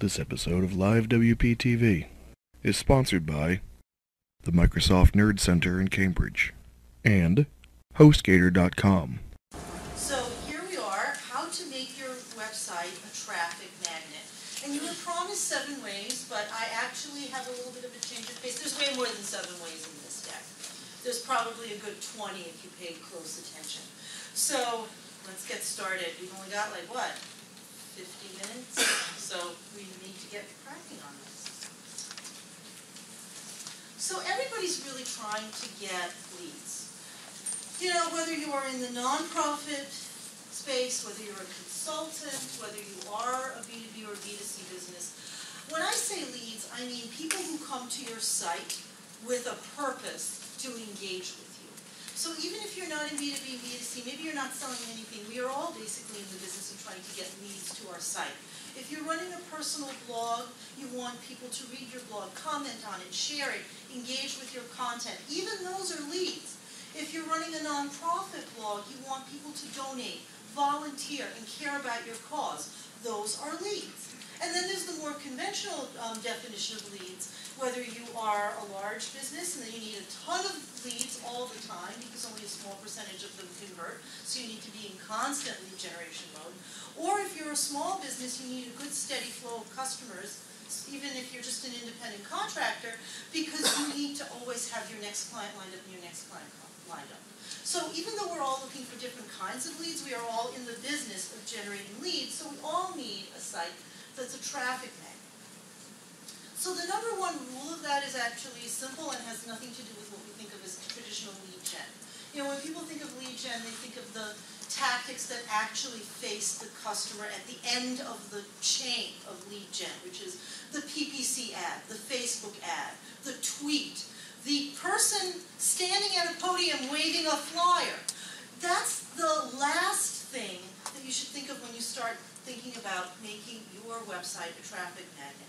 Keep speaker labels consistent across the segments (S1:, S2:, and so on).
S1: This episode of Live WPTV is sponsored by the Microsoft Nerd Center in Cambridge and HostGator.com.
S2: So here we are, how to make your website a traffic magnet. And you were promised seven ways, but I actually have a little bit of a change of pace. There's way more than seven ways in this deck. There's probably a good 20 if you paid close attention. So let's get started. We've only got like what, 50 minutes? So we need to get cracking on this. So everybody's really trying to get leads. You know, whether you are in the nonprofit space, whether you're a consultant, whether you are a B2B or B2C business, when I say leads, I mean people who come to your site with a purpose to engage with. So even if you're not in B2B, B2C, maybe you're not selling anything, we are all basically in the business of trying to get leads to our site. If you're running a personal blog, you want people to read your blog, comment on it, share it, engage with your content. Even those are leads. If you're running a nonprofit blog, you want people to donate, volunteer, and care about your cause. Those are leads. And then there's the more conventional um, definition of leads, whether you are a large business and then you need a ton of leads all the time because only a small percentage of them convert, so you need to be in constant lead generation mode. Or if you're a small business, you need a good steady flow of customers, even if you're just an independent contractor, because you need to always have your next client lined up and your next client lined up. So even though we're all looking for different kinds of leads, we are all in the business of generating leads, so we all need a site that's a traffic magnet. So the number one rule of that is actually simple and has nothing to do with what we think of as traditional lead gen. You know, when people think of lead gen, they think of the tactics that actually face the customer at the end of the chain of lead gen, which is the PPC ad, the Facebook ad, the tweet, the person standing at a podium waving a flyer. That's the last thing that you should think of when you start thinking about making your website a traffic magnet.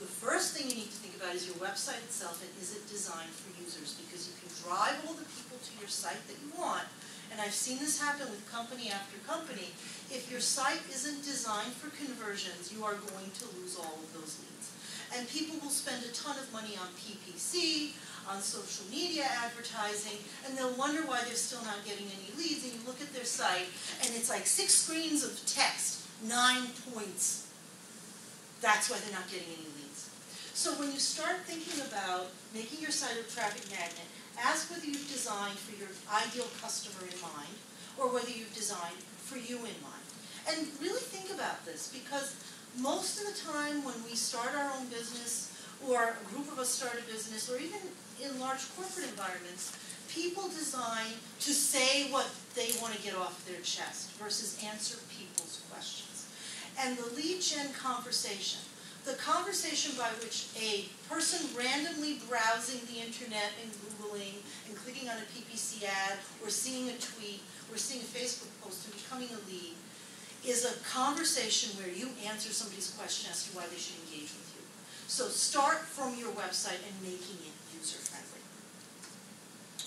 S2: The first thing you need to think about is your website itself and is it designed for users because you can drive all the people to your site that you want and I've seen this happen with company after company. If your site isn't designed for conversions, you are going to lose all of those leads. And people will spend a ton of money on PPC, on social media advertising, and they'll wonder why they're still not getting any leads. And you look at their site, and it's like six screens of text, nine points. That's why they're not getting any leads. So when you start thinking about making your site a traffic magnet, ask whether you've designed for your ideal customer in mind or whether you've designed for you in mind. And really think about this because most of the time when we start our own business or a group of us start a business or even in large corporate environments, people design to say what they want to get off their chest versus answer people's questions. And the lead gen conversation the conversation by which a person randomly browsing the internet and Googling and clicking on a PPC ad or seeing a tweet or seeing a Facebook post and becoming a lead is a conversation where you answer somebody's question as to why they should engage with you. So start from your website and making it user friendly.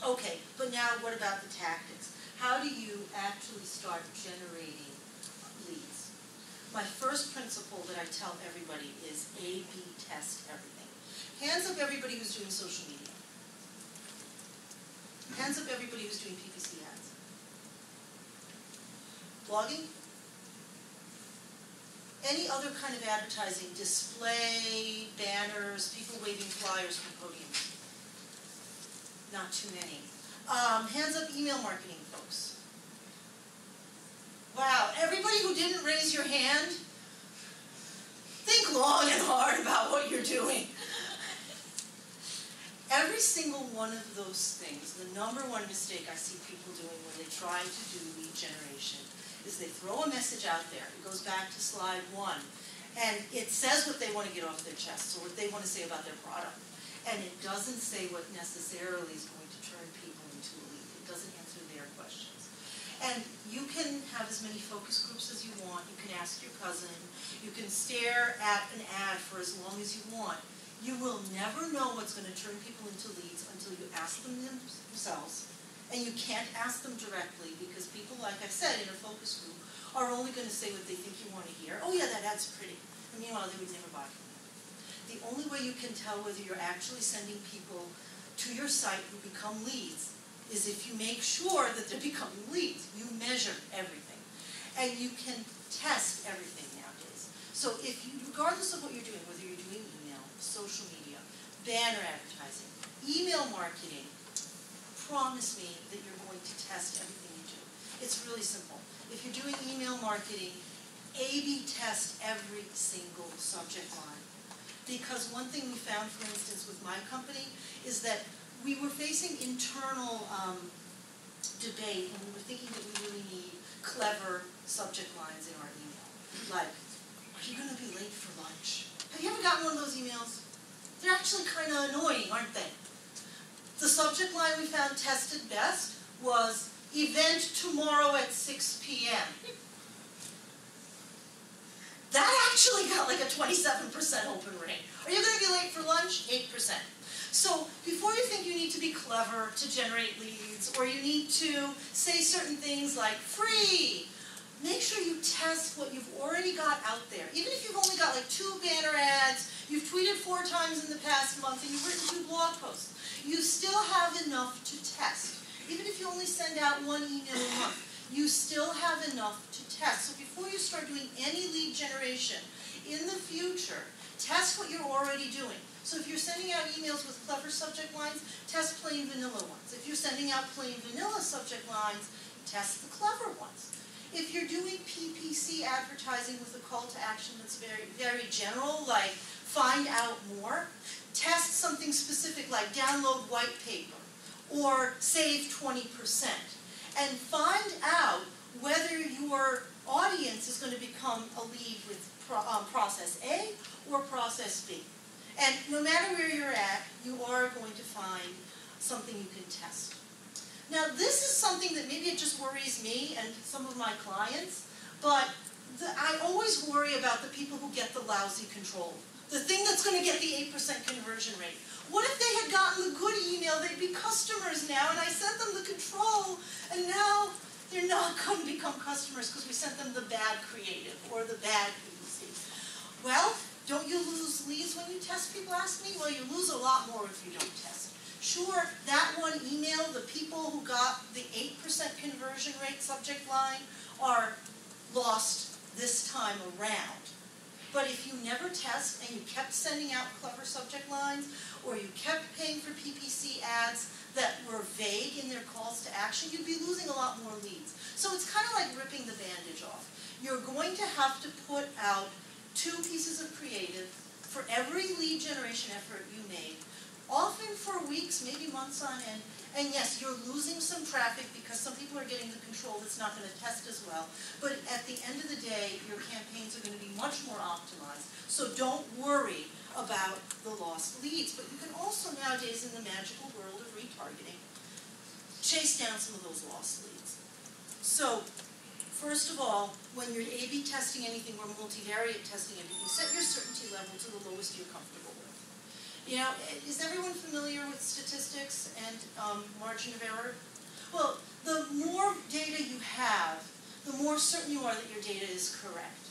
S2: Okay, but now what about the tactics? How do you actually start generating? My first principle that I tell everybody is A-B test everything. Hands up everybody who's doing social media. Hands up everybody who's doing PPC ads. Blogging? Any other kind of advertising, display, banners, people waving flyers from podiums? Not too many. Um, hands up email marketing. Wow, everybody who didn't raise your hand, think long and hard about what you're doing. Every single one of those things, the number one mistake I see people doing when they try to do lead generation is they throw a message out there. It goes back to slide one. And it says what they want to get off their chest or what they want to say about their product. And it doesn't say what necessarily is going to turn people into a lead. It doesn't answer their questions. And you can have as many focus groups as you want. You can ask your cousin. You can stare at an ad for as long as you want. You will never know what's going to turn people into leads until you ask them themselves. And you can't ask them directly because people, like I said, in a focus group are only going to say what they think you want to hear. Oh yeah, that ad's pretty. and meanwhile they would never buy from you. The only way you can tell whether you're actually sending people to your site who become leads is if you make sure that they're becoming leads. You measure everything. And you can test everything nowadays. So if you, regardless of what you're doing, whether you're doing email, social media, banner advertising, email marketing, promise me that you're going to test everything you do. It's really simple. If you're doing email marketing, A-B test every single subject line. Because one thing we found, for instance, with my company, is that we were facing internal um, debate and we were thinking that we really need clever subject lines in our email. Like, are you going to be late for lunch? Have you ever gotten one of those emails? They're actually kind of annoying, aren't they? The subject line we found tested best was event tomorrow at 6 p.m. That actually got like a 27% open rate. Are you going to be late for lunch? 8%. So before you think you need to be clever to generate leads, or you need to say certain things like free, make sure you test what you've already got out there. Even if you've only got like two banner ads, you've tweeted four times in the past month, and you've written two blog posts you still have enough to test. Even if you only send out one email a month, you still have enough to test. So before you start doing any lead generation in the future, test what you're already doing. So if you're sending out emails with clever subject lines, test plain vanilla ones. If you're sending out plain vanilla subject lines, test the clever ones. If you're doing PPC advertising with a call to action that's very, very general, like find out more, test something specific like download white paper or save 20% and find out whether your audience is going to become a lead with pro um, process A or process B. And no matter where you're at, you are going to find something you can test. Now, this is something that maybe it just worries me and some of my clients, but the, I always worry about the people who get the lousy control the thing that's going to get the 8% conversion rate. What if they had gotten the good email? They'd be customers now, and I sent them the control, and now they're not going to become customers because we sent them the bad creative or the bad PPC. Well, don't you lose leads when you test, people ask me? Well, you lose a lot more if you don't test. Sure, that one email, the people who got the 8% conversion rate subject line are lost this time around. But if you never test and you kept sending out clever subject lines, or you kept paying for PPC ads that were vague in their calls to action, you'd be losing a lot more leads. So it's kind of like ripping the bandage off. You're going to have to put out two pieces of creative for every lead generation effort you made, often for weeks, maybe months on end, and yes, you're losing some traffic because some people are getting the control that's not going to test as well. But at the end of the day, your campaigns are going to be much more optimized. So don't worry about the lost leads. But you can also nowadays, in the magical world of retargeting, chase down some of those lost leads. So First of all, when you're A-B testing anything or multivariate testing anything, set your certainty level to the lowest you're comfortable with. You know, is everyone familiar with statistics and um, margin of error? Well, the more data you have, the more certain you are that your data is correct.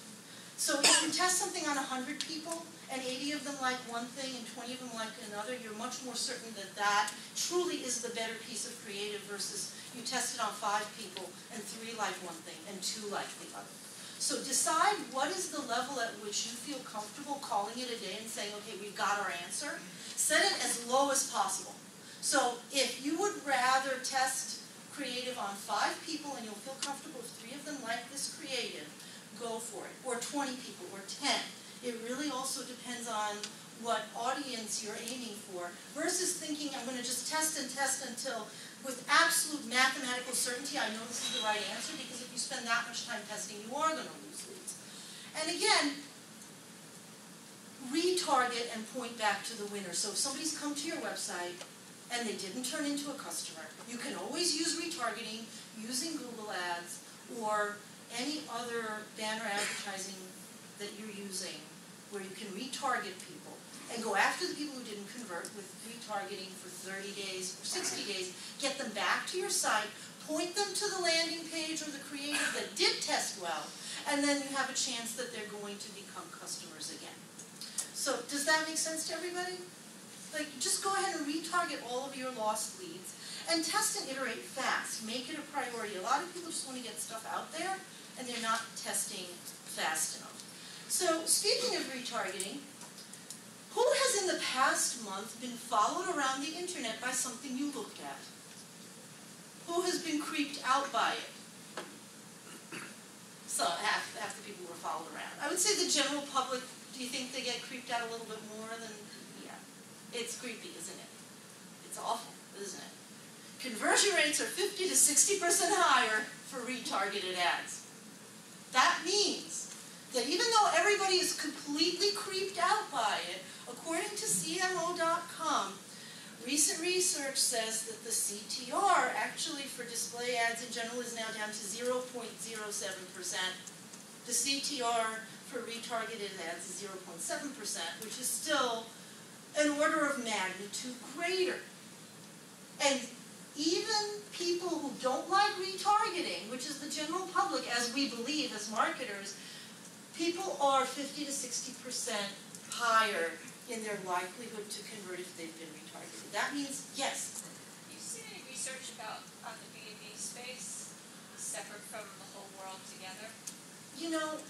S2: So if you test something on 100 people, and 80 of them like one thing and 20 of them like another, you're much more certain that that truly is the better piece of creative versus you tested on five people and three like one thing and two like the other. So decide what is the level at which you feel comfortable calling it a day and saying, okay, we've got our answer. Set it as low as possible. So if you would rather test creative on five people and you'll feel comfortable if three of them like this creative, go for it. Or 20 people, or 10. It really also depends on what audience you're aiming for versus thinking I'm going to just test and test until with absolute mathematical certainty, I know this is the right answer because if you spend that much time testing, you are going to lose leads. And again, retarget and point back to the winner. So if somebody's come to your website and they didn't turn into a customer, you can always use retargeting using Google Ads or any other banner advertising that you're using where you can retarget people and go after the people who didn't convert with retargeting for 30 days or 60 days, get them back to your site, point them to the landing page or the creative that did test well, and then you have a chance that they're going to become customers again. So does that make sense to everybody? Like, just go ahead and retarget all of your lost leads and test and iterate fast. Make it a priority. A lot of people just want to get stuff out there and they're not testing fast enough. So speaking of retargeting, who has in the past month been followed around the internet by something you looked at? Who has been creeped out by it? So half, half the people were followed around. I would say the general public, do you think they get creeped out a little bit more than, yeah. It's creepy, isn't it? It's awful, isn't it? Conversion rates are 50 to 60% higher for retargeted ads. That means that even though everybody is completely creeped out by it, according to CMO.com, recent research says that the CTR actually for display ads in general is now down to 0.07%. The CTR for retargeted ads is 0.7%, which is still an order of magnitude greater. And even people who don't like retargeting, which is the general public, as we believe as marketers, people are 50 to 60% higher in their likelihood to convert if they've been retargeted. That means yes.
S3: Have you seen any research about on the B2B space, separate from the whole world together?
S2: You know,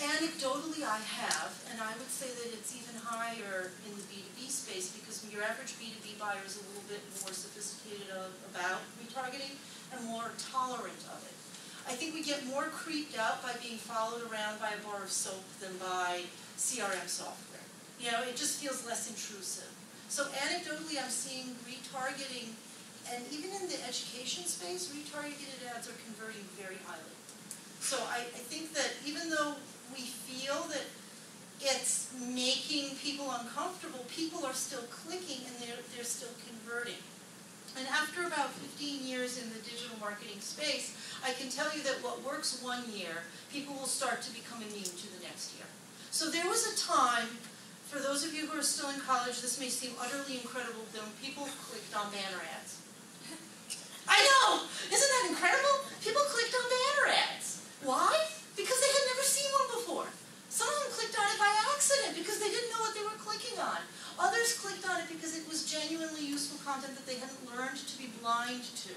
S2: Anecdotally, I have, and I would say that it's even higher in the B2B space because your average B2B buyer is a little bit more sophisticated of, about retargeting and more tolerant of it. I think we get more creeped out by being followed around by a bar of soap than by CRM software. You know, it just feels less intrusive. So anecdotally, I'm seeing retargeting, and even in the education space, retargeted ads are converting very highly. So I, I think that even though we feel that it's making people uncomfortable, people are still clicking and they're, they're still converting. And after about 15 years in the digital marketing space, I can tell you that what works one year, people will start to become immune to the next year. So there was a time, for those of you who are still in college, this may seem utterly incredible, when people clicked on banner ads. I know! Isn't that incredible? People clicked on banner ads. Why? because they had never seen one before. Some of them clicked on it by accident because they didn't know what they were clicking on. Others clicked on it because it was genuinely useful content that they hadn't learned to be blind to.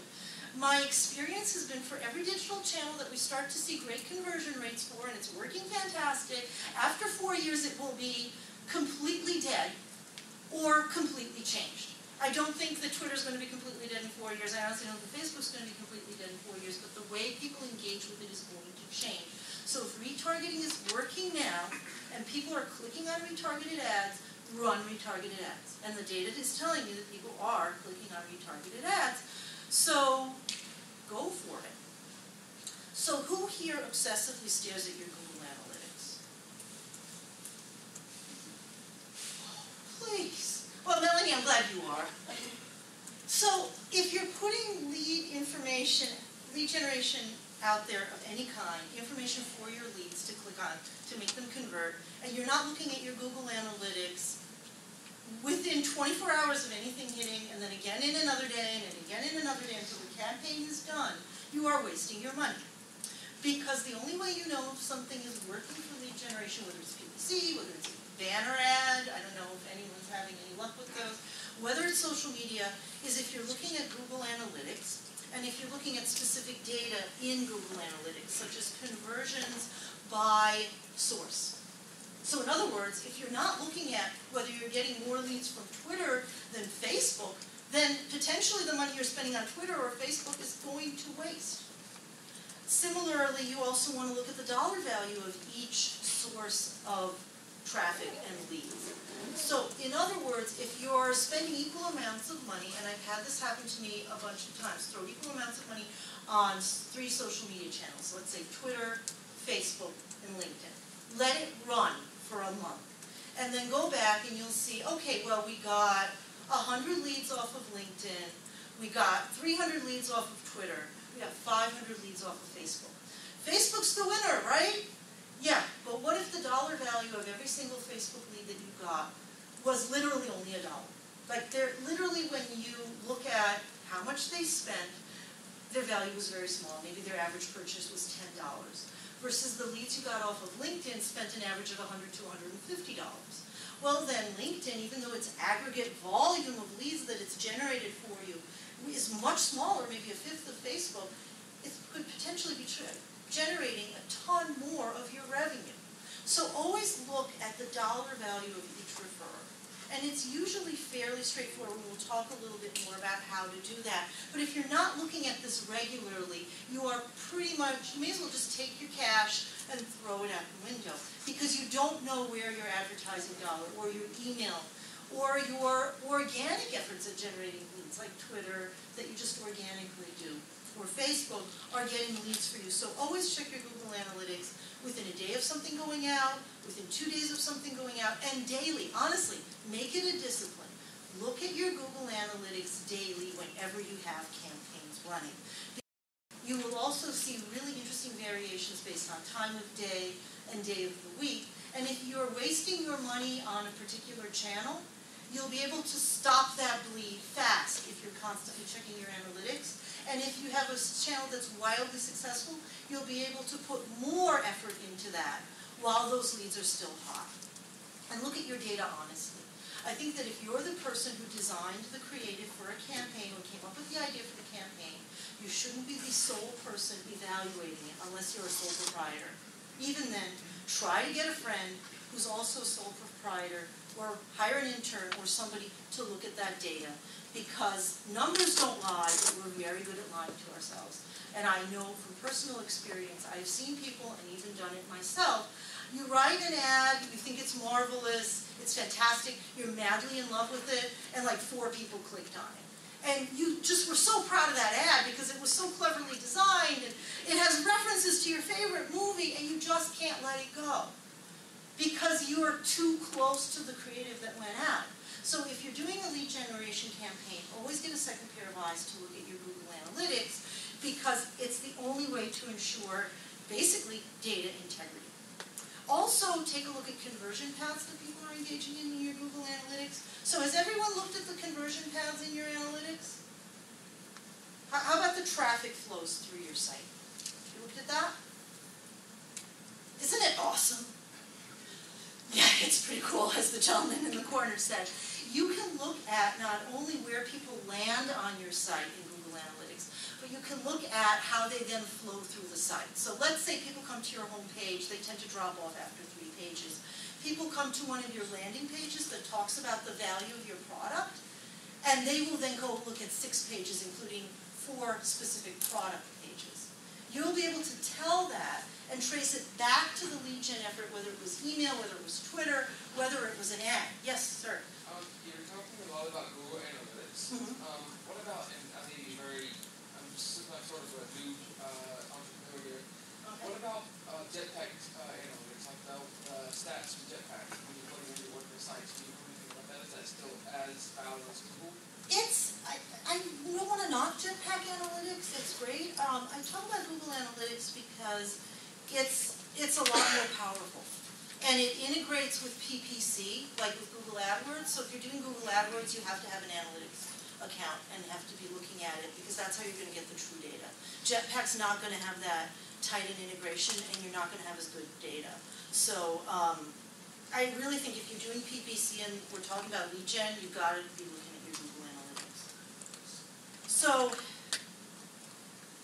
S2: My experience has been for every digital channel that we start to see great conversion rates for, and it's working fantastic, after four years it will be completely dead or completely changed. I don't think that Twitter's going to be completely dead in four years. I honestly don't think Facebook's going to be completely dead in four years, but the way people engage with it is going to change. So if retargeting is working now, and people are clicking on retargeted ads, run retargeted ads. And the data is telling you that people are clicking on retargeted ads. So go for it. So who here obsessively stares at your Google Analytics? Please. Well, Melanie, I'm glad you are. So if you're putting lead information, lead generation out there of any kind, information for your leads to click on to make them convert, and you're not looking at your Google Analytics within 24 hours of anything hitting, and then again in another day, and then again in another day until the campaign is done, you are wasting your money. Because the only way you know if something is working for lead generation, whether it's PPC, whether it's banner ad, I don't know if anyone's having any luck with those, whether it's social media, is if you're looking at Google Analytics, and if you're looking at specific data in Google Analytics, such as conversions by source. So in other words, if you're not looking at whether you're getting more leads from Twitter than Facebook, then potentially the money you're spending on Twitter or Facebook is going to waste. Similarly, you also want to look at the dollar value of each source of traffic and leads. So in other words, if you're spending equal amounts of money, and I've had this happen to me a bunch of times, throw equal amounts of money on three social media channels, let's say Twitter, Facebook, and LinkedIn. Let it run for a month. And then go back and you'll see, okay, well, we got 100 leads off of LinkedIn, we got 300 leads off of Twitter, we got 500 leads off of Facebook. Facebook's the winner, right? Yeah, but what if the dollar value of every single Facebook lead that you got was literally only a dollar? Like they're literally when you look at how much they spent, their value was very small. Maybe their average purchase was ten dollars. versus the leads you got off of LinkedIn spent an average of $100 to $150. Well, then LinkedIn, even though its aggregate volume of leads that it's generated for you is much smaller, maybe a fifth of Facebook, it could potentially be generating a ton more of your revenue. So always look at the dollar value of each referrer. And it's usually fairly straightforward. We'll talk a little bit more about how to do that. But if you're not looking at this regularly, you are pretty much, you may as well just take your cash and throw it out the window. Because you don't know where your advertising dollar or your email or your organic efforts at generating leads, like Twitter, that you just organically do, or Facebook, are getting leads for you. So always check your Google Analytics within a day of something going out, within two days of something going out, and daily. Honestly, make it a discipline. Look at your Google Analytics daily whenever you have campaigns running. You will also see really interesting variations based on time of day and day of the week. And if you're wasting your money on a particular channel, you'll be able to stop that bleed fast if you're constantly checking your analytics. And if you have a channel that's wildly successful, you'll be able to put more effort into that while those leads are still hot. And look at your data honestly. I think that if you're the person who designed the creative for a campaign or came up with the idea for the campaign, you shouldn't be the sole person evaluating it unless you're a sole proprietor. Even then, try to get a friend who's also a sole proprietor or hire an intern or somebody to look at that data because numbers don't lie, but we're very good at lying to ourselves. And I know from personal experience, I've seen people and even done it myself. You write an ad, you think it's marvelous, it's fantastic, you're madly in love with it, and like four people clicked on it. And you just were so proud of that ad because it was so cleverly designed and it has references to your favorite movie and you just can't let it go because you are too close to the creative that went out. So if you're doing a lead generation campaign, always get a second pair of eyes to look at your Google Analytics because it's the only way to ensure basically data integrity. Also, take a look at conversion paths that people are engaging in in your Google Analytics. So has everyone looked at the conversion paths in your analytics? How about the traffic flows through your site? You looked at that? Isn't it awesome? Yeah, it's pretty cool, as the gentleman in the corner said. You can look at not only where people land on your site in Google Analytics, but you can look at how they then flow through the site. So let's say people come to your home page, they tend to drop off after three pages. People come to one of your landing pages that talks about the value of your product, and they will then go look at six pages, including four specific product pages. You'll be able to tell that and trace it back to the lead gen effort, whether it was email, whether it was Twitter, whether it was an ad. Yes, sir
S4: lot about Google Analytics. Mm-hmm. Um, what about, and I may be very, I'm just like sort of a new uh, entrepreneur here. Okay. What about uh, Jetpack uh, Analytics, like the uh, stats from Jetpack when you're putting in your WordPress sites? Do you know anything about that? Is that still as valid as Google?
S2: It's, I, I don't want to knock Jetpack Analytics, it's great. Um, I talk about Google Analytics because it's, it's a lot more powerful. And it integrates with PPC, like with Google AdWords. So if you're doing Google AdWords, you have to have an analytics account and have to be looking at it because that's how you're going to get the true data. Jetpack's not going to have that tight an integration and you're not going to have as good data. So um, I really think if you're doing PPC and we're talking about lead gen, you've got to be looking at your Google Analytics. So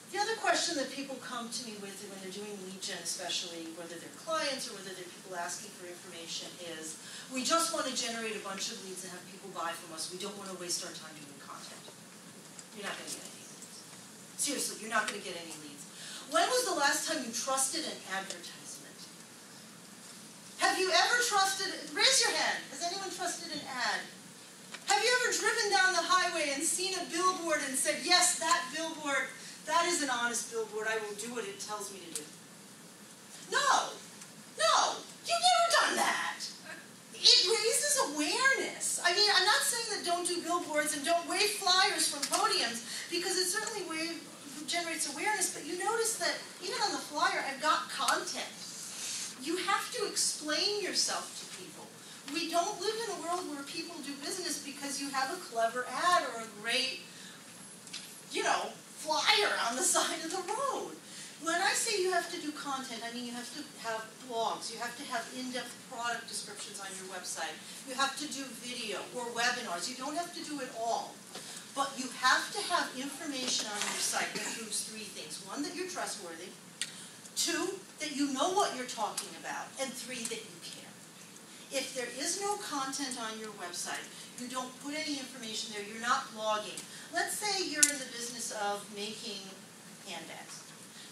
S2: the other question that people come to me with when they're doing lead gen, especially whether they're clients or whether they're people asking for information, is we just want to generate a bunch of leads and have people buy from us. We don't want to waste our time doing content. You're not going to get any leads. Seriously, you're not going to get any leads. When was the last time you trusted an advertisement? Have you ever trusted, raise your hand, has anyone trusted an ad? Have you ever driven down the highway and seen a billboard and said, yes, that billboard that an honest billboard. I will do what it tells me to do. No, no, you've never done that. It raises awareness. I mean, I'm not saying that don't do billboards and don't wave flyers from podiums because it certainly wave, generates awareness, but you notice that even on the flyer, I've got content. You have to explain yourself to people. We don't live in a world where people do business because you have a clever ad or a great, you know, flyer on the side of the road. When I say you have to do content, I mean you have to have blogs, you have to have in-depth product descriptions on your website, you have to do video or webinars, you don't have to do it all. But you have to have information on your site that proves three things. One, that you're trustworthy. Two, that you know what you're talking about. And three, that you care. If there is no content on your website, you don't put any information there, you're not blogging. Let's say you're in the business of making handbags.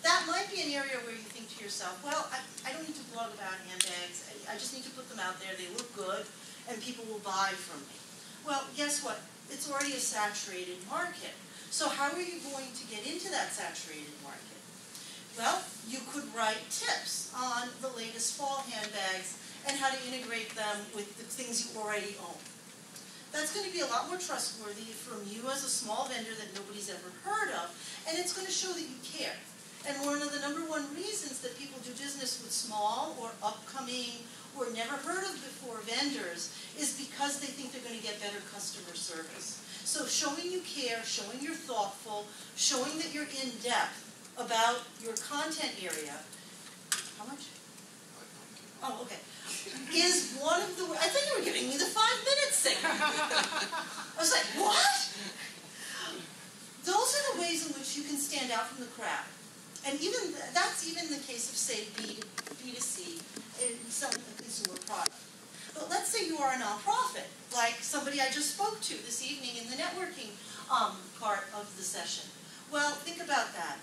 S2: That might be an area where you think to yourself, well, I, I don't need to blog about handbags. I, I just need to put them out there. They look good, and people will buy from me. Well, guess what? it's already a saturated market. So how are you going to get into that saturated market? Well, you could write tips on the latest fall handbags and how to integrate them with the things you already own. That's going to be a lot more trustworthy from you as a small vendor that nobody's ever heard of, and it's going to show that you care. And one of the number one reasons that people do business with small or upcoming or never heard of before vendors is because they think they're going to get better customer service. So showing you care, showing you're thoughtful, showing that you're in depth about your content area. How much? Oh, okay. Is one of the. I thought you were giving me the five minutes thing. I was like, what? Those are the ways in which you can stand out from the crowd. And even that's even the case of say B B2C in some consumer product. But let's say you are a nonprofit, like somebody I just spoke to this evening in the networking um, part of the session. Well, think about that.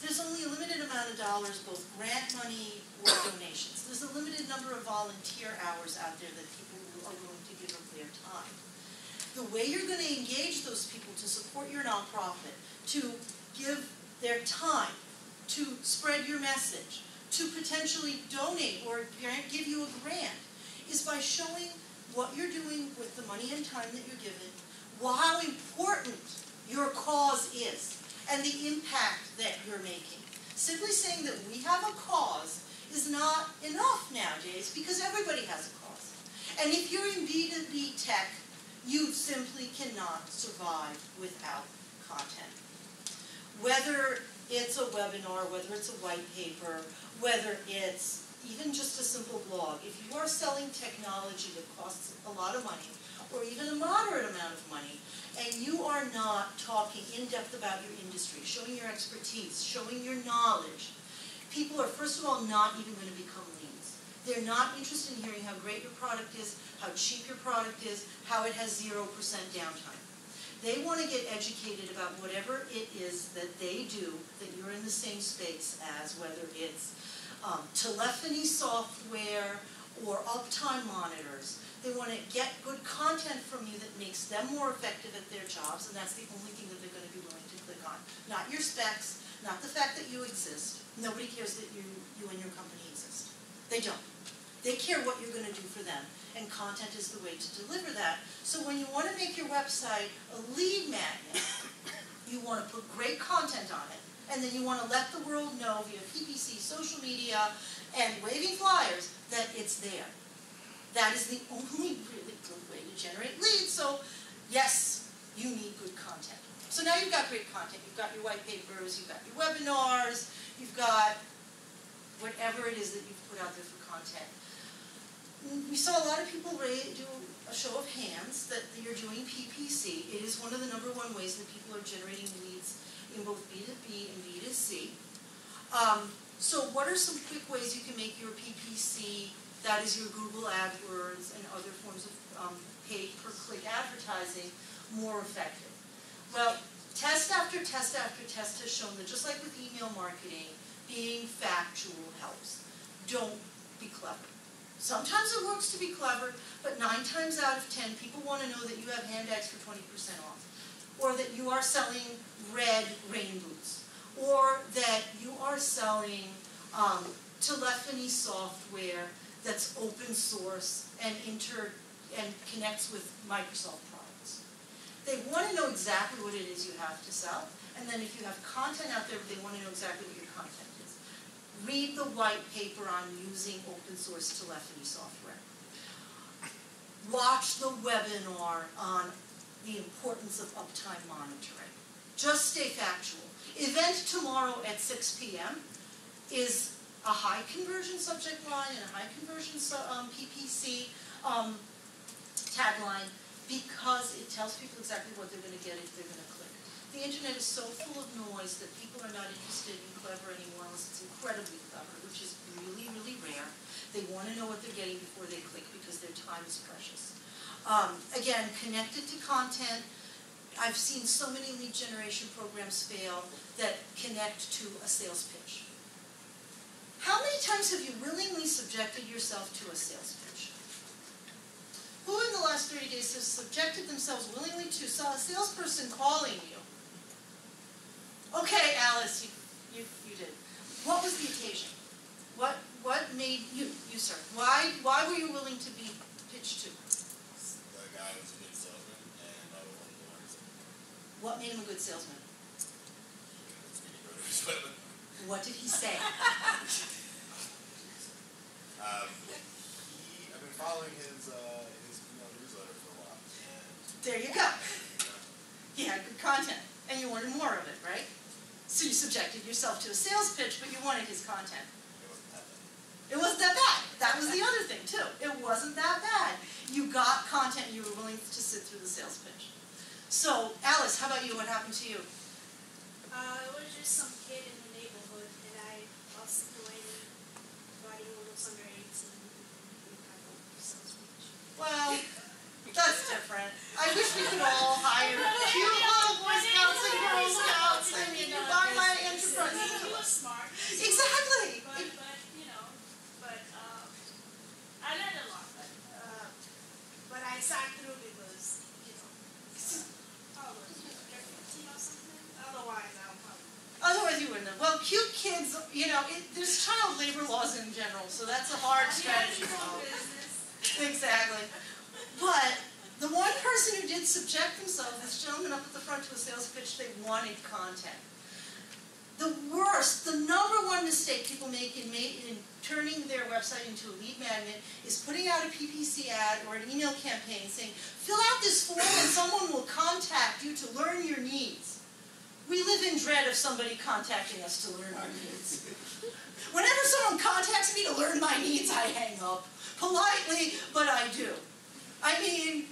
S2: There's only a limited amount of dollars, both grant money or donations. There's a limited number of volunteer hours out there that people are willing to give up their time. The way you're going to engage those people to support your nonprofit, to give their time, to spread your message, to potentially donate or give you a grant is by showing what you're doing with the money and time that you're given, how important your cause is, and the impact that you're making. Simply saying that we have a cause is not enough nowadays because everybody has a cause. And if you're in B2B tech, you simply cannot survive without content. Whether it's a webinar, whether it's a white paper, whether it's even just a simple blog. If you are selling technology that costs a lot of money, or even a moderate amount of money, and you are not talking in depth about your industry, showing your expertise, showing your knowledge, people are, first of all, not even going to become leads. They're not interested in hearing how great your product is, how cheap your product is, how it has 0% downtime. They want to get educated about whatever it is that they do that you're in the same space as, whether it's um, telephony software or uptime monitors. They want to get good content from you that makes them more effective at their jobs, and that's the only thing that they're going to be willing to click on. Not your specs, not the fact that you exist. Nobody cares that you, you and your company exist. They don't. They care what you're going to do for them and content is the way to deliver that. So when you want to make your website a lead magnet, you want to put great content on it, and then you want to let the world know via PPC, social media, and waving flyers that it's there. That is the only really good way to generate leads. So yes, you need good content. So now you've got great content. You've got your white papers, you've got your webinars, you've got whatever it is that you've put out there for content we saw a lot of people do a show of hands that you're doing PPC. It is one of the number one ways that people are generating leads in both B2B and B2C. Um, so what are some quick ways you can make your PPC, that is your Google AdWords and other forms of um, paid per-click advertising, more effective? Well, test after test after test has shown that just like with email marketing, being factual helps. Don't be clever. Sometimes it works to be clever, but nine times out of ten, people want to know that you have handbags for 20% off, or that you are selling red rain boots, or that you are selling um, telephony software that's open source and inter and connects with Microsoft products. They want to know exactly what it is you have to sell, and then if you have content out there, they want to know exactly what your content is. read the white paper on using open source telephony software. Watch the webinar on the importance of uptime monitoring. Just stay factual. Event tomorrow at 6 p.m. is a high conversion subject line and a high conversion um, PPC um, tagline because it tells people exactly what they're going to get if they're going to click. The internet is so full of noise that people are not interested in clever anymore unless it's incredibly clever, which is really, really rare. They want to know what they're getting before they click because their time is precious. Um, again, connected to content, I've seen so many lead generation programs fail that connect to a sales pitch. How many times have you willingly subjected yourself to a sales pitch? Who in the last 30 days has subjected themselves willingly to a salesperson calling you? Okay, Alice, you, you, you did. What was the occasion? What, what made you, you sir, why, why were you willing to be pitched to?
S5: The guy was a good salesman, and I wanted to learn something.
S2: What made him a good salesman?
S5: It's getting rid of his weapon.
S2: What did he say?
S5: Um, he, I've been following his, uh, his email newsletter for a while, and,
S2: There you go. He had good content, and you wanted more of it, right? So you subjected yourself to a sales pitch, but you wanted his content.
S5: it wasn't that bad.
S2: That was the other thing, too. It wasn't that bad. You got content, and you were willing to sit through the sales pitch. So, Alice, how about you? What happened to you?
S6: Uh, it was just some kid in the neighborhood that I lost the way riding one of those under eights and we kind of sales pitch.
S2: Well, that's different. I wish we could all hire cute little Boy Scouts and Girl Scouts. I mean, you buy my enterprise.
S6: He was smart.
S2: Exactly.
S6: But, but, you know, but, um, I learned a lot, but, uh, but I sat through because, you know, was, fifteen otherwise I'll probably.
S2: Otherwise, you wouldn't have. Well, cute kids, you know, it, there's child labor laws in general, so that's a hard strategy.
S6: Yeah,
S2: Exactly. But the one person who did subject themselves, this gentleman up at the front to a sales pitch, they wanted content. The worst, the number one mistake people make in, in turning their website into a lead magnet is putting out a PPC ad or an email campaign saying, fill out this form and someone will contact you to learn your needs. We live in dread of somebody contacting us to learn our needs. Whenever someone contacts me to learn my needs, I hang up. Politely, but I do. I mean,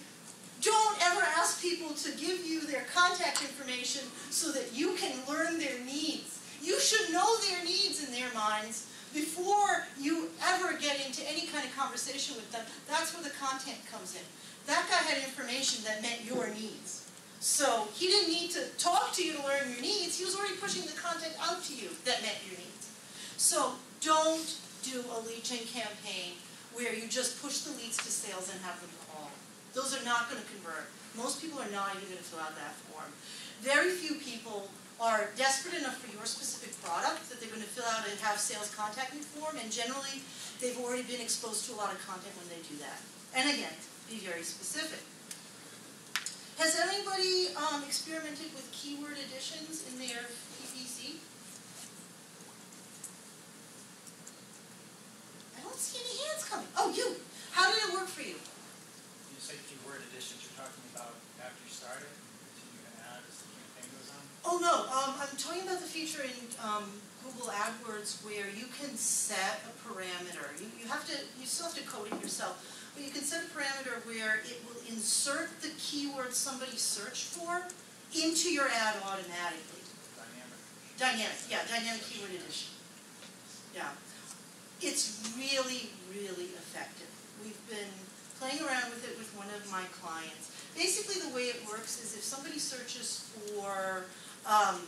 S2: don't ever ask people to give you their contact information so that you can learn their needs. You should know their needs in their minds before you ever get into any kind of conversation with them. That's where the content comes in. That guy had information that met your needs. So he didn't need to talk to you to learn your needs. He was already pushing the content out to you that met your needs. So don't do a lead gen campaign where you just push the leads to sales and have them. Those are not going to convert. Most people are not even going to fill out that form. Very few people are desperate enough for your specific product that they're going to fill out and have sales contact you form, and generally, they've already been exposed to a lot of content when they do that. And again, be very specific. Has anybody um, experimented with keyword additions in their PPC? I don't see any hands coming. Oh, you. How did it work for you?
S7: You say keyword additions, you're talking about after you start it, continue to add as the campaign goes on?
S2: Oh no, um, I'm talking about the feature in um, Google AdWords where you can set a parameter. You, you have to, you still have to code it yourself, but you can set a parameter where it will insert the keyword somebody searched for into your ad automatically.
S7: Dynamic.
S2: Dynamic, yeah, dynamic keyword addition. Yeah. It's really, really effective. We've been playing around with it with one of my clients. Basically, the way it works is if somebody searches for um,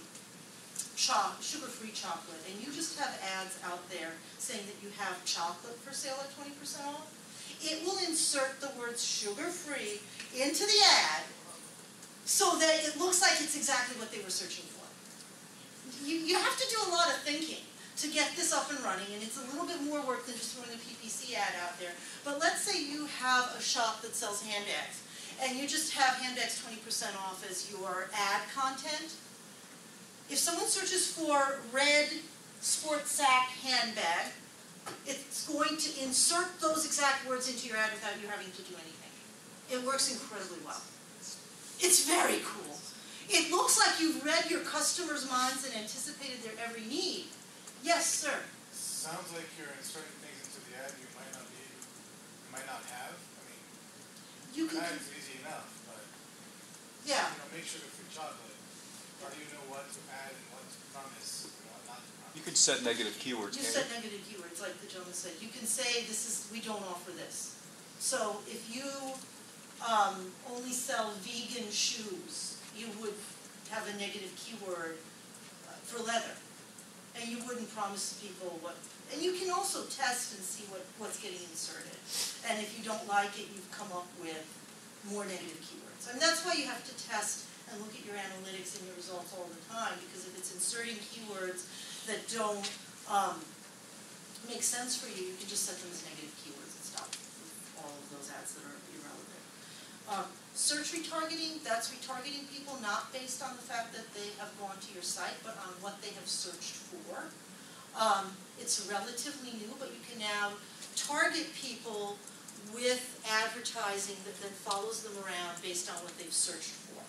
S2: cho- sugar-free chocolate, and you just have ads out there saying that you have chocolate for sale at 20% off, it will insert the words sugar-free into the ad so that it looks like it's exactly what they were searching for. You, you have to do a lot of thinking to get this up and running, and it's a little bit more work than just throwing a PPC ad out there. But let's say you have a shop that sells handbags, and you just have handbags 20% off as your ad content. If someone searches for red sports sack handbag, it's going to insert those exact words into your ad without you having to do anything. It works incredibly well. It's very cool. It looks like you've read your customers' minds and anticipated their every need. Yes, sir.
S5: sounds like you're inserting things into the ad you might not be, you might not have. I mean,
S2: You can,
S5: is easy enough, but,
S2: yeah,
S5: you know, make sure to free chocolate. How do you know what to add and what to promise and what not to promise?
S8: You could set negative keywords,
S2: you
S8: can't
S2: said
S8: you?
S2: negative keywords, like the gentleman said. You can say, this is, we don't offer this. So if you, um, only sell vegan shoes, you would have a negative keyword uh, for leather. And you wouldn't promise people what, and you can also test and see what, what's getting inserted. And if you don't like it, you've come up with more negative keywords. I mean, that's why you have to test and look at your analytics and your results all the time, because if it's inserting keywords that don't, um, make sense for you, you can just set them as negative keywords and stop all of those ads that are irrelevant. Um, search retargeting, that's retargeting people not based on the fact that they have gone to your site, but on what they have searched for. Um, it's relatively new, but you can now target people with advertising that then follows them around based on what they've searched for.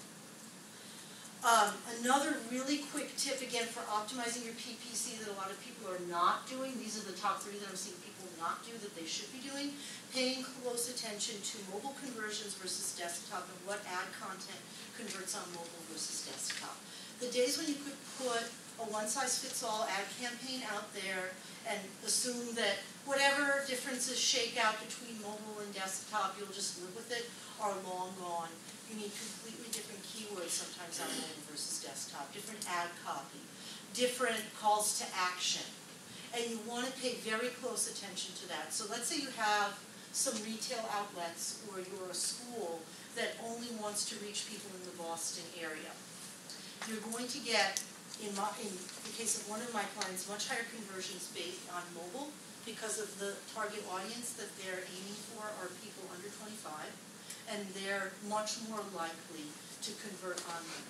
S2: Um, another really quick tip, again, for optimizing your PPC that a lot of people are not doing, these are the top three that I'm seeing people not do that they should be doing, paying close attention to mobile conversions versus desktop and what ad content converts on mobile versus desktop. The days when you could put a one-size-fits-all ad campaign out there and assume that whatever differences shake out between mobile and desktop, you'll just live with it, are long gone. You need completely different keywords sometimes on mobile versus desktop, different ad copy, different calls to action. And you want to pay very close attention to that. So let's say you have some retail outlets or you're a school that only wants to reach people in the Boston area. You're going to get, in my, in the case of one of my clients, much higher conversions based on mobile because of the target audience that they're aiming for are people under twenty-five and they're much more likely to convert online,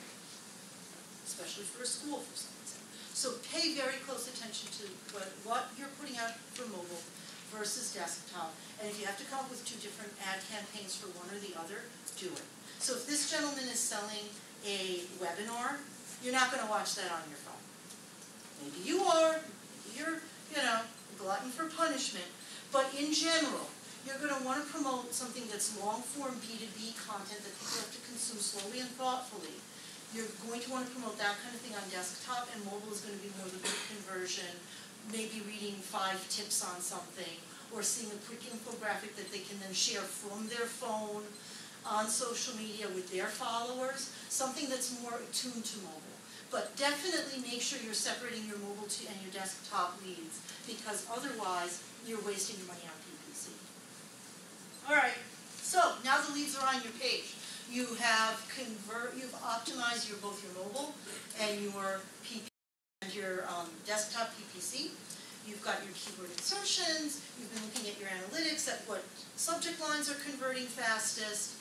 S2: especially for a school for some reason. So pay very close attention to what, what you're putting out for mobile versus desktop. And if you have to come up with two different ad campaigns for one or the other, do it. So if this gentleman is selling a webinar, you're not gonna watch that on your phone. Maybe you are, maybe you're, you know, glutton for punishment, but in general, you're gonna wanna promote something that's long-form B2B content that people have to consume slowly and thoughtfully. You're going to wanna promote that kind of thing on desktop, and mobile is gonna be more the quick conversion, maybe reading five tips on something, or seeing a quick infographic that they can then share from their phone on social media with their followers, something that's more attuned to mobile. But definitely make sure you're separating your mobile and your desktop leads, because otherwise, you're wasting your money on PPC. All right, so now the leads are on your page. You have convert, you've optimized your, both your mobile and your PP, and your um, desktop PPC. You've got your keyword insertions, you've been looking at your analytics, at what subject lines are converting fastest,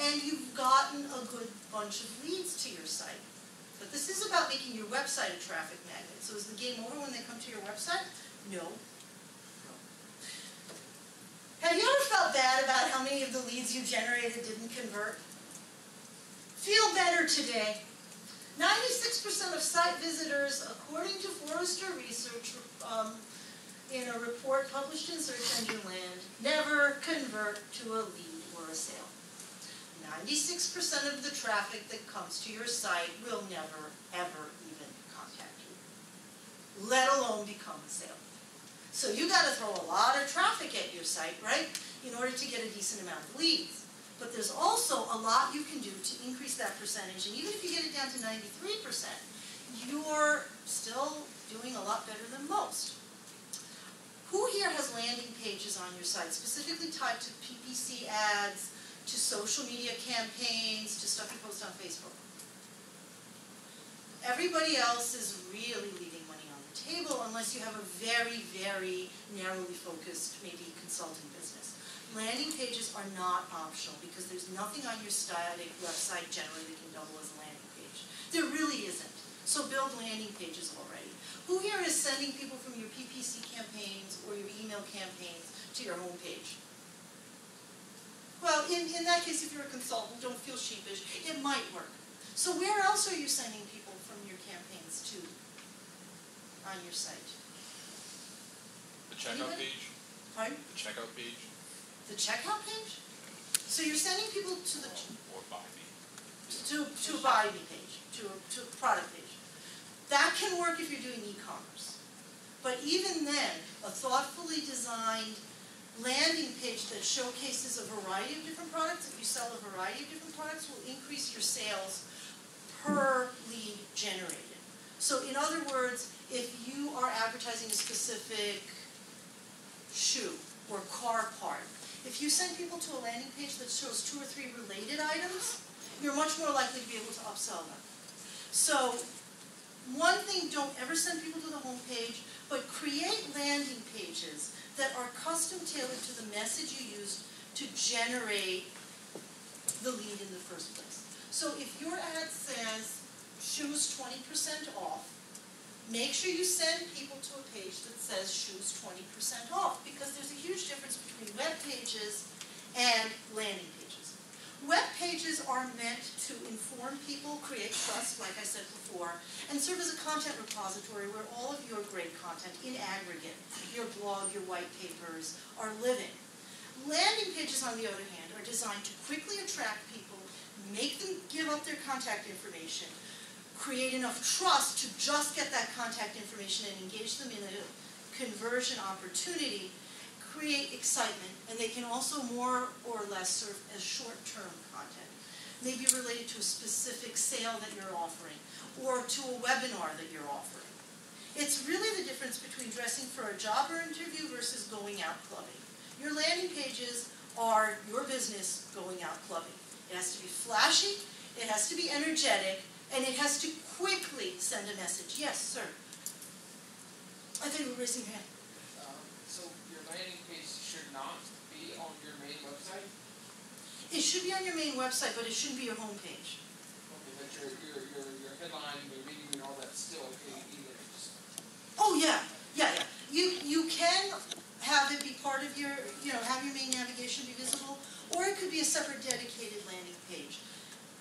S2: and you've gotten a good bunch of leads to your site. But this is about making your website a traffic magnet. So is the game over when they come to your website? No. No. Have you ever felt bad about how many of the leads you generated didn't convert? Feel better today. 96% of site visitors, according to Forrester Research, um, in a report published in Search Engine Land, never convert to a lead or a sale. 96% of the traffic that comes to your site will never, ever even contact you, let alone become a sale. So you gotta throw a lot of traffic at your site, right, in order to get a decent amount of leads. But there's also a lot you can do to increase that percentage, and even if you get it down to 93%, you're still doing a lot better than most. Who here has landing pages on your site, specifically tied to PPC ads, to social media campaigns, to stuff you post on Facebook? Everybody else is really the table unless you have a very, very narrowly focused, maybe consulting business. Landing pages are not optional because there's nothing on your static website generally that can double as a landing page. There really isn't. So build landing pages already. Who here is sending people from your PPC campaigns or your email campaigns to your homepage? Well, in, in that case, if you're a consultant, don't feel sheepish. It might work. So where else are you sending people from your campaigns to on your site?
S8: The checkout
S2: Anybody?
S8: page,
S2: Pardon?
S8: the checkout page,
S2: The checkout page? So you're sending people to the,
S8: or buy me.
S2: to, to a buy me page, to a, to a product page. That can work if you're doing e-commerce. But even then, a thoughtfully designed landing page that showcases a variety of different products, if you sell a variety of different products, will increase your sales per lead generated. So in other words, if you are advertising a specific shoe or car part, if you send people to a landing page that shows two or three related items, you're much more likely to be able to upsell them. So, one thing, don't ever send people to the home page, but create landing pages that are custom tailored to the message you used to generate the lead in the first place. So if your ad says shoes twenty percent off, make sure you send people to a page that says shoes twenty percent off, because there's a huge difference between web pages and landing pages. Web pages are meant to inform people, create trust, like I said before, and serve as a content repository where all of your great content in aggregate, your blog, your white papers, are living. Landing pages, on the other hand, are designed to quickly attract people, make them give up their contact information, create enough trust to just get that contact information and engage them in a conversion opportunity, create excitement, and they can also more or less serve as short-term content, maybe related to a specific sale that you're offering or to a webinar that you're offering. It's really the difference between dressing for a job or interview versus going out clubbing. Your landing pages are your business going out clubbing. It has to be flashy, it has to be energetic, and it has to quickly send a message. Yes, sir. I you were raising your hand.
S4: Um, so your landing page should not be on your main website?
S2: It should be on your main website, but it shouldn't be your homepage.
S4: Okay, but your, your, your, your headline, your meeting and all that's still okay either, just,
S2: Oh, yeah, yeah, yeah. You, you can have it be part of your, you know, have your main navigation be visible, or it could be a separate dedicated landing page.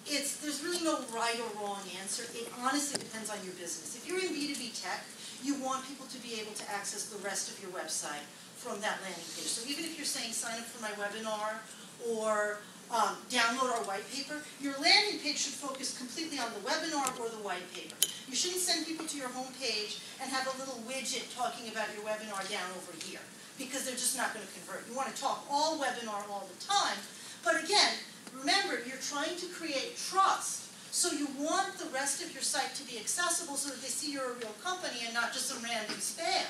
S2: It's, there's really no right or wrong answer. It honestly depends on your business. If you're in B2B tech, you want people to be able to access the rest of your website from that landing page. So even if you're saying sign up for my webinar or um, download our white paper, your landing page should focus completely on the webinar or the white paper. You shouldn't send people to your home page and have a little widget talking about your webinar down over here because they're just not going to convert. You want to talk all webinar all the time, but again, remember you're trying to create trust. So you want the rest of your site to be accessible so that they see you're a real company and not just some random spam.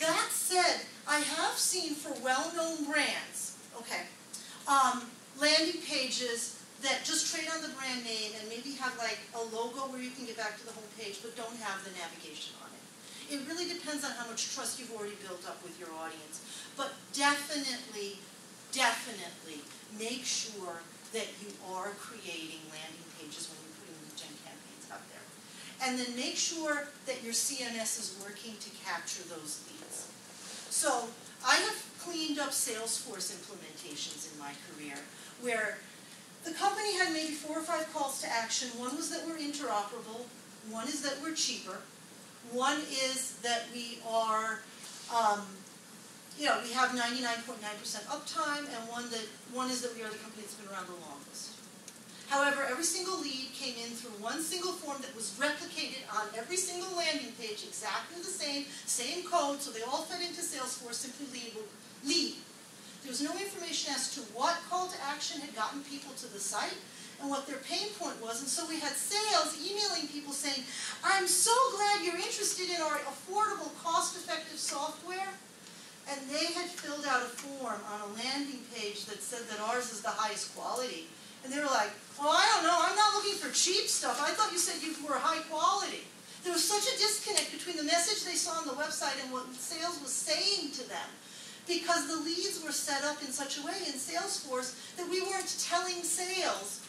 S2: That said, I have seen for well-known brands, okay, um, landing pages that just trade on the brand name and maybe have like a logo where you can get back to the home page but don't have the navigation on it. It really depends on how much trust you've already built up with your audience. But definitely, definitely make sure that you are creating landing pages when you're putting lead gen campaigns out there. And then make sure that your CMS is working to capture those leads. So I have cleaned up Salesforce implementations in my career where the company had maybe four or five calls to action. One was that we're interoperable. One is that we're cheaper. One is that we are, um, you know, we have 99.9% uptime, and one that one is that we are the company that's been around the longest. However, every single lead came in through one single form that was replicated on every single landing page, exactly the same, same code, so they all fed into Salesforce, simply lead. lead. There was no information as to what call to action had gotten people to the site and what their pain point was. And so we had sales emailing people saying, I'm so glad you're interested in our affordable, cost-effective software. And they had filled out a form on a landing page that said that ours is the highest quality. And they were like, well, I don't know, I'm not looking for cheap stuff. I thought you said you were high quality. There was such a disconnect between the message they saw on the website and what sales was saying to them because the leads were set up in such a way in Salesforce that we weren't telling sales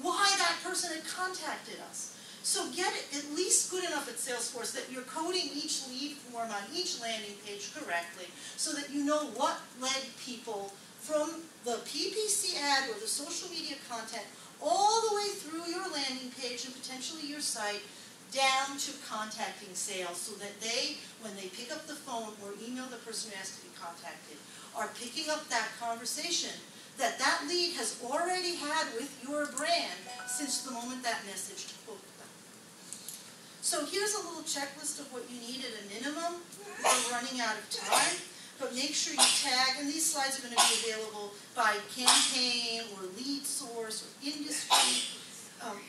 S2: why that person had contacted us. So get at least good enough at Salesforce that you're coding each lead form on each landing page correctly so that you know what led people from the PPC ad or the social media content all the way through your landing page and potentially your site down to contacting sales so that they, when they pick up the phone or email the person who has to be contacted, are picking up that conversation that that lead has already had with your brand since the moment that message took them. So here's a little checklist of what you need at a minimum. We're running out of time, but make sure you tag, and these slides are going to be available by campaign or lead source or industry, um,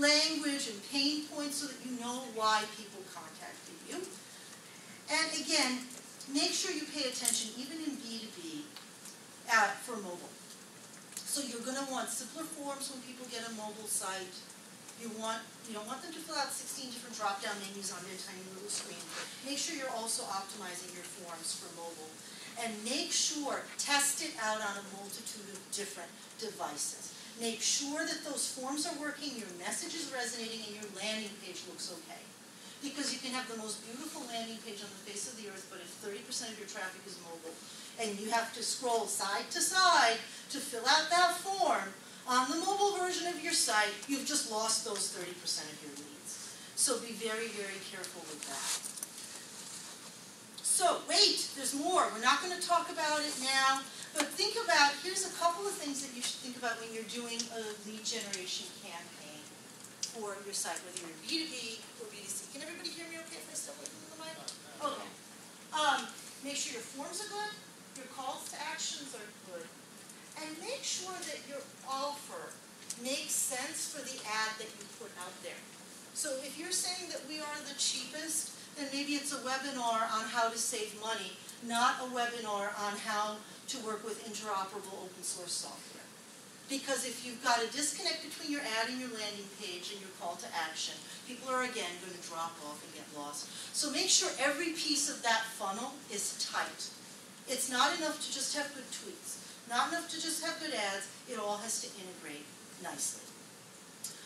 S2: language and pain points so that you know why people contacted you. And again, make sure you pay attention, even in B2B, uh, for mobile. So you're going to want simpler forms when people get a mobile site. You want you don't want them to fill out 16 different drop-down menus on their tiny little screen. Make sure you're also optimizing your forms for mobile. And make sure, test it out on a multitude of different devices. Make sure that those forms are working, your message is resonating, and your landing page looks okay. Because you can have the most beautiful landing page on the face of the earth, but if 30% of your traffic is mobile, and you have to scroll side to side to fill out that form, on the mobile version of your site, you've just lost those 30% of your leads. So be very, very careful with that. So wait, there's more. We're not going to talk about it now, but think about, here's a couple of things that you should think about when you're doing a lead generation campaign for your site, whether you're B2B or B2C. Can everybody hear me okay if I away from the mic? Okay. Um, make sure your forms are good, your calls to actions are good, and make sure that your offer makes sense for the ad that you put out there. So if you're saying that we are the cheapest, then maybe it's a webinar on how to save money, not a webinar on how to work with interoperable open source software. Because if you've got a disconnect between your ad and your landing page and your call to action, people are again going to drop off and get lost. So make sure every piece of that funnel is tight. It's not enough to just have good tweets, not enough to just have good ads, it all has to integrate nicely.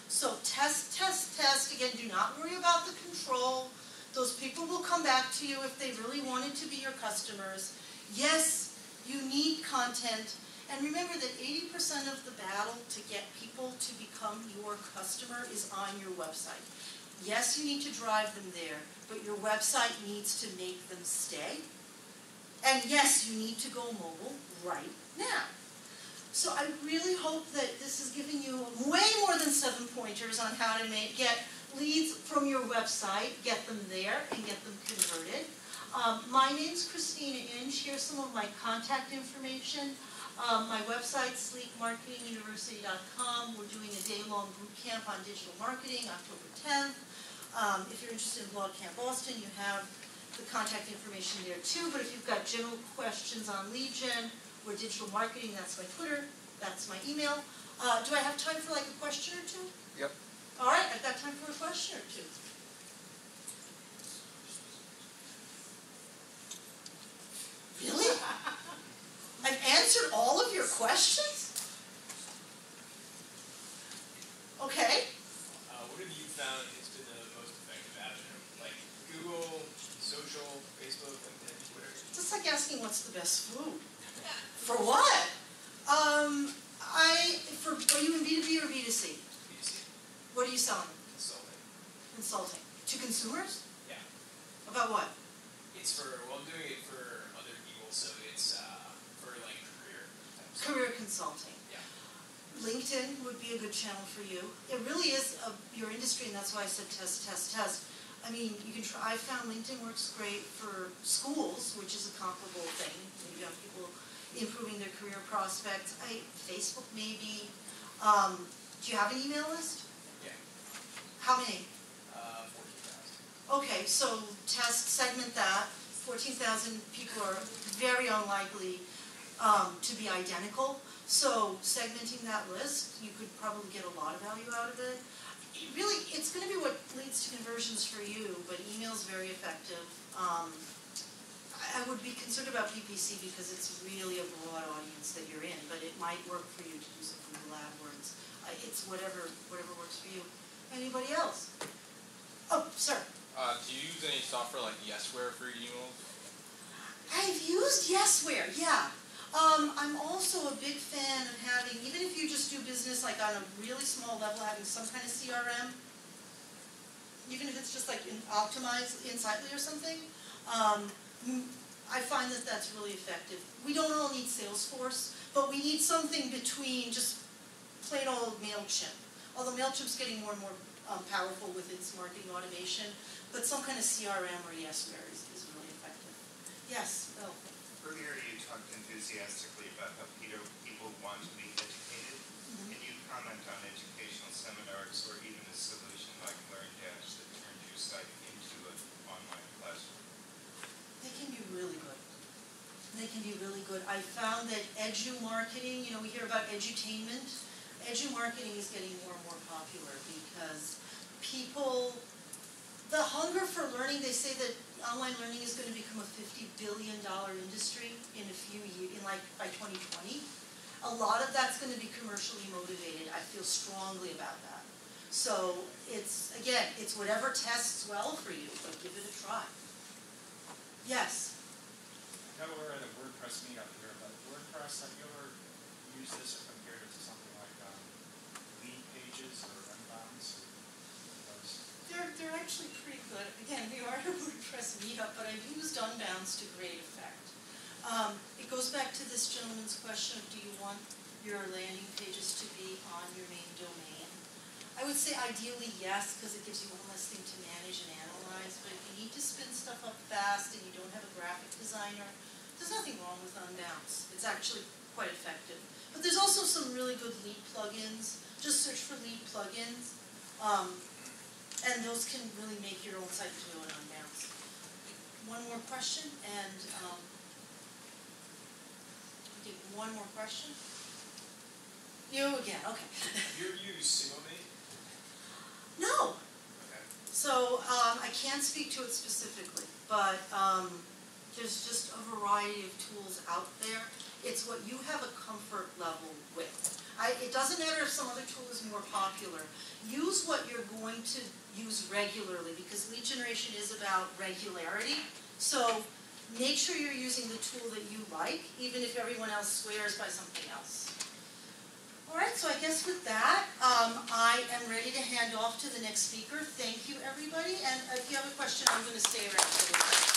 S2: So test, test, test. Again, do not worry about the control. Those people will come back to you if they really wanted to be your customers. Yes, you need content. And remember that 80% of the battle to get people to become your customer is on your website. Yes, you need to drive them there, but your website needs to make them stay. And yes, you need to go mobile right now. So I really hope that this is giving you way more than seven pointers on how to make, get leads from your website, get them there, and get them converted. Um, my name's Christina Inge. Here's some of my contact information. Um, my website, sleekmarketinguniversity.com. We're doing a day-long boot camp on digital marketing, October 10th. Um, if you're interested in Blog Camp Boston, you have the contact information there too. But if you've got general questions on lead gen or digital marketing, that's my Twitter, that's my email. Uh, do I have time for like a question or two?
S4: Yep.
S2: All right, I've got time for a question or two. Really? I've answered all of your questions? Okay.
S8: Uh, what have you found has been the most effective avenue? Like Google, social, Facebook, LinkedIn, Twitter?
S2: It's like asking what's the best food. For what? Um, I, for, are you in B2B or B2C?
S8: B2C,
S2: What are you selling?
S8: consulting.
S2: Consulting. To consumers?
S8: Yeah.
S2: About what?
S8: It's for, well, I'm doing it for other people, so it's uh, for like career type stuff.
S2: Career consulting.
S8: Yeah.
S2: LinkedIn would be a good channel for you. It really is a, your industry, and that's why I said test, test, test. I mean, you can try. I found LinkedIn works great for schools, which is a comparable thing. You have people improving their career prospects. I, Facebook maybe. Um, do you have an email list?
S8: Yeah.
S2: How many?
S8: Uh, 14,000.
S2: Okay, so test, segment that. 14,000 people are very unlikely um, to be identical. So segmenting that list, you could probably get a lot of value out of it. It really, it's going to be what leads to conversions for you, but email's very effective. Um, I would be concerned about PPC because it's really a broad audience that you're in, but it might work for you to do some Google AdWords. Uh, It's whatever, whatever works for you. Anybody else? Oh, sir.
S9: Uh, do you use any software like Yesware for your emails?
S2: I've used Yesware, yeah. Um, I'm also a big fan of having, even if you just do business like on a really small level, having some kind of CRM. even if it's just like in optimize insightly or something, um, I find that that's really effective. We don't all need Salesforce, but we need something between just plain old MailChimp. Although MailChimp's getting more and more um, powerful with its marketing automation, but some kind of CRM or Yesware is, is really effective. Yes, Bill?
S10: Earlier, talked enthusiastically about how people, people want to be educated. Mm-hmm. Can you comment on educational seminars or even a solution like LearnDash that turns your site into an online classroom?
S2: They can be really good. They can be really good. I found that edu marketing, you know, we hear about edutainment. Edu marketing is getting more and more popular because people, the hunger for learning, they say that online learning is going to become a fifty billion dollar industry in a few years, in like by twenty twenty. A lot of that's going to be commercially motivated. I feel strongly about that. So it's, again, it's whatever tests well for you, but give it a try. Yes.
S7: Of the WordPress meetup here, but WordPress, have you ever used this or compared it to something like um, lead pages or Unbounce? Those-
S2: They're, they're actually pretty good. Again, we are a WordPress meetup, but I've used Unbounce to great effect. Um, it goes back to this gentleman's question of do you want your landing pages to be on your main domain? I would say ideally yes, because it gives you one less thing to manage and analyze, but if you need to spin stuff up fast and you don't have a graphic designer, there's nothing wrong with Unbounce. It's actually quite effective. But there's also some really good lead plugins. Just search for lead plugins. Um, and those can really make your own site fluent Unbounce. One more question, and, um, one more question? You again, okay.
S8: You're use SingleMate?
S2: No,
S8: Okay.
S2: so, um, I can't speak to it specifically, but, um, there's just a variety of tools out there. It's what you have a comfort level with. I, it doesn't matter if some other tool is more popular. Use what you're going to use regularly, because lead generation is about regularity. So, make sure you're using the tool that you like, even if everyone else swears by something else. All right, so I guess with that, um, I am ready to hand off to the next speaker. Thank you, everybody, and if you have a question, I'm gonna stay around